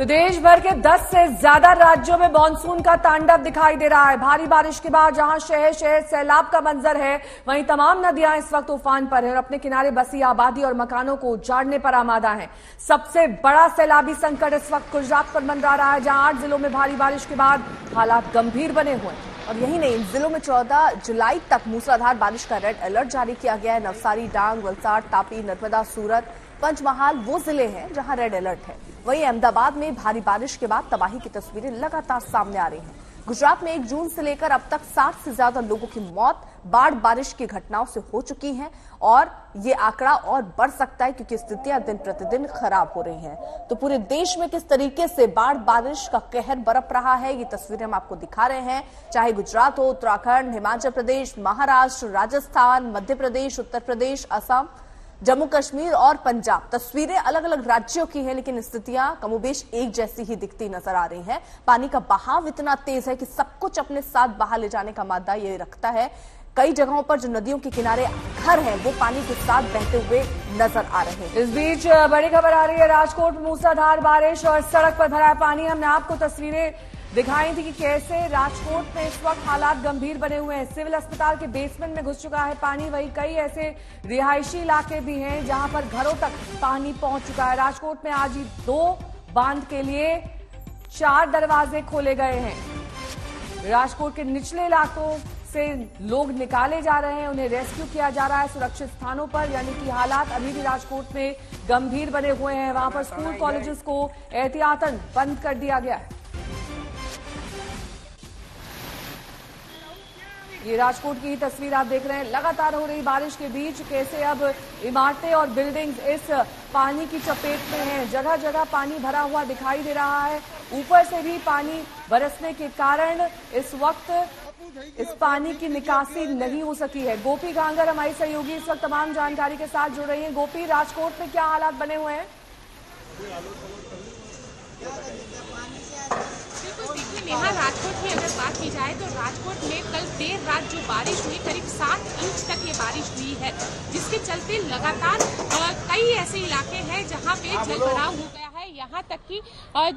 तो देश भर के 10 से ज़्यादा राज्यों में मानसून का तांडव दिखाई दे रहा है। भारी बारिश के बाद जहाँ शहर शहर सैलाब का मंजर है, वहीं तमाम नदियाँ इस वक्त उफान पर है और अपने किनारे बसी आबादी और मकानों को उजाड़ने पर आमादा है। सबसे बड़ा सैलाबी संकट इस वक्त गुजरात पर मंडरा रहा है, जहाँ आठ जिलों में भारी बारिश के बाद हालात गंभीर बने हुए हैं। और यही नहीं, इन जिलों में 14 जुलाई तक मूसलाधार बारिश का रेड अलर्ट जारी किया गया है। नवसारी, डांग, वलसाड़, तापी, नर्मदा, सूरत पंचमहाल वो ज़िले हैं जहाँ रेड अलर्ट है। वहीं अहमदाबाद में भारी बारिश के बाद तबाही की तस्वीरें लगातार सामने आ रही हैं। गुजरात में एक जून से लेकर अब तक 60 से ज़्यादा लोगों की मौत, बाढ़ बारिश की घटनाओं से हो चुकी है और ये आंकड़ा और बढ़ सकता है क्योंकि स्थितियाँ दिन प्रतिदिन खराब हो रही हैं। तो पूरे देश में किस तरीके से बाढ़ बारिश का कहर बरप रहा है, ये तस्वीरें हम आपको दिखा रहे हैं। चाहे गुजरात हो, उत्तराखंड, हिमाचल प्रदेश, महाराष्ट्र, राजस्थान, मध्य प्रदेश, उत्तर प्रदेश, असम जम्मू कश्मीर और पंजाब तस्वीरें अलग अलग राज्यों की हैं, लेकिन स्थितियाँ कमोबेश एक जैसी ही दिखती नज़र आ रही हैं। पानी का बहाव इतना तेज है कि सब कुछ अपने साथ बहा ले जाने का मादा ये रखता है। कई जगहों पर जो नदियों के किनारे घर हैं, वो पानी के साथ बहते हुए नज़र आ रहे हैं। इस बीच बड़ी खबर आ रही है, राजकोट मूसाधार बारिश और सड़क पर भरा पानी। हमने आपको तस्वीरें दिखाई थी कि कैसे राजकोट में इस वक्त हालात गंभीर बने हुए हैं। सिविल अस्पताल के बेसमेंट में घुस चुका है पानी। वही कई ऐसे रिहायशी इलाके भी हैं जहाँ पर घरों तक पानी पहुँच चुका है। राजकोट में आज ही दो बाँध के लिए चार दरवाजे खोले गए हैं। राजकोट के निचले इलाकों से लोग निकाले जा रहे हैं उन्हें रेस्क्यू किया जा रहा है सुरक्षित स्थानों पर यानी कि हालात अभी भी राजकोट में गंभीर बने हुए हैं। वहाँ पर स्कूल कॉलेजेस को एहतियातन बंद कर दिया गया है। ये राजकोट की तस्वीर आप देख रहे हैं। लगातार हो रही बारिश के बीच कैसे अब इमारतें और बिल्डिंग्स इस पानी की चपेट में हैं। जगह जगह पानी भरा हुआ दिखाई दे रहा है। ऊपर से भी पानी बरसने के कारण इस वक्त इस पानी की निकासी नहीं हो सकी है। गोपी गांगर हमारी सहयोगी इस वक्त तमाम जानकारी के साथ जुड़ रही है। गोपी, राजकोट में क्या हालात बने हुए हैं नेहा राजकोट की जाए तो राजकोट में कल देर रात जो बारिश हुई करीब सात इंच तक ये बारिश हुई है जिसके चलते लगातार कई ऐसे इलाके हैं जहाँ पे जल भराव हो गया। है यहाँ तक कि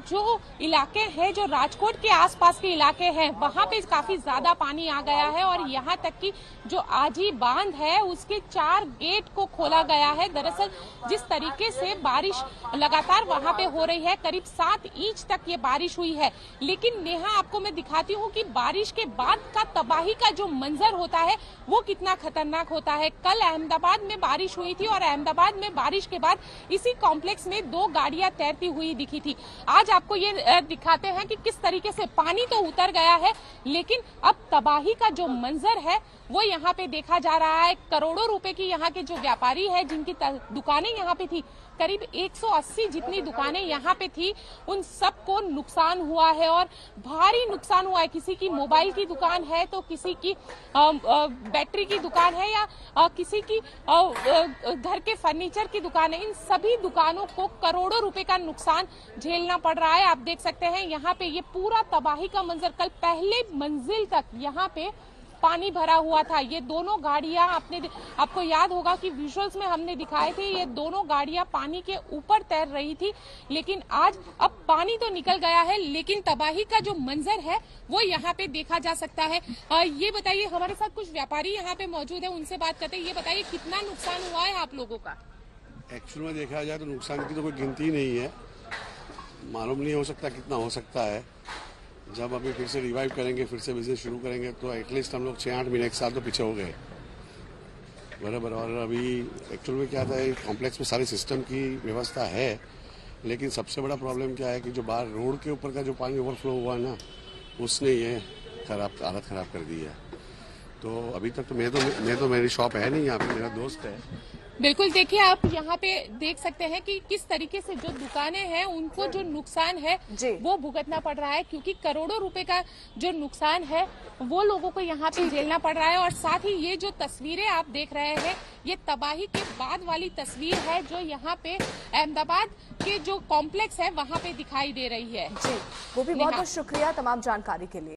जो इलाके हैं, जो राजकोट के आसपास के इलाके हैं, वहाँ पे काफ़ी ज़्यादा पानी आ गया है और यहाँ तक कि जो आजी बाँध है, उसके चार गेट को खोला गया है। दरअसल, जिस तरीके से बारिश लगातार वहाँ पे हो रही है, करीब सात इंच तक ये बारिश हुई है। लेकिन नेहा, आपको मैं दिखाती हूँ कि बारिश के बाद का तबाही का जो मंजर होता है, वो कितना खतरनाक होता है। कल अहमदाबाद में बारिश हुई थी और अहमदाबाद में बारिश के बाद इसी कॉम्प्लेक्स में दो गाड़ियाँ तैरती हुई दिखी थी। आज आपको ये दिखाते हैं कि किस तरीके से पानी तो उतर गया है, लेकिन अब तबाही का जो मंजर है, वो यहाँ पे देखा जा रहा है। करोड़ों रुपए की यहाँ के जो व्यापारी है, जिनकी दुकानें यहाँ पे थी, करीब 180 जितनी दुकानें यहाँ पे थी, उन सबको नुकसान हुआ है और भारी नुकसान हुआ है। किसी की मोबाइल की दुकान है तो किसी की बैटरी की दुकान है या किसी की घर के फर्नीचर की दुकान है। इन सभी दुकानों को करोड़ों रुपए का नुकसान झेलना पड़ रहा है। आप देख सकते हैं यहाँ पे ये पूरा तबाही का मंजर कल पहले मंजिल तक यहाँ पे पानी भरा हुआ था। ये दोनों गाड़ियाँ आपने आपको याद होगा कि विजुअल्स में हमने दिखाए थे ये दोनों गाड़ियाँ पानी के ऊपर तैर रही थी लेकिन आज अब पानी तो निकल गया है लेकिन तबाही का जो मंजर है वो यहाँ पे देखा जा सकता है। आ, ये बताइए हमारे साथ कुछ व्यापारी यहाँ पे मौजूद है उनसे बात करते हैं। ये बताइए कितना नुकसान हुआ है आप लोगों का? एक्चुअल में देखा जाए तो नुकसान की तो कोई गिनती नहीं है। मालूम नहीं हो सकता कितना हो सकता है। जब अभी फिर से रिवाइव करेंगे, फिर से बिज़नेस शुरू करेंगे तो एटलीस्ट हम लोग छः आठ महीने, एक साल तो पीछे हो गए। बराबर, और अभी एक्चुअल में क्या था कॉम्प्लेक्स में सारे सिस्टम की व्यवस्था है, लेकिन सबसे बड़ा प्रॉब्लम क्या है कि जो बाहर रोड के ऊपर का जो पानी ओवरफ्लो हुआ ना, उसने ये खराब, हालत खराब कर दी है। तो अभी तक तो मैं तो मैं तो मेरी शॉप है नहीं यहाँ पे, मेरा दोस्त है। बिल्कुल देखिए आप यहाँ पे देख सकते हैं कि किस तरीके से जो दुकानें हैं उनको जो नुकसान है वो भुगतना पड़ रहा है क्योंकि करोड़ों रुपए का जो नुकसान है वो लोगों को यहाँ पे झेलना पड़ रहा है। और साथ ही ये जो तस्वीरें आप देख रहे हैं ये तबाही के बाद वाली तस्वीर है जो यहाँ पे अहमदाबाद के जो कॉम्प्लेक्स है वहाँ पे दिखाई दे रही है। जी वो भी बहुत बहुत शुक्रिया तमाम जानकारी के लिए।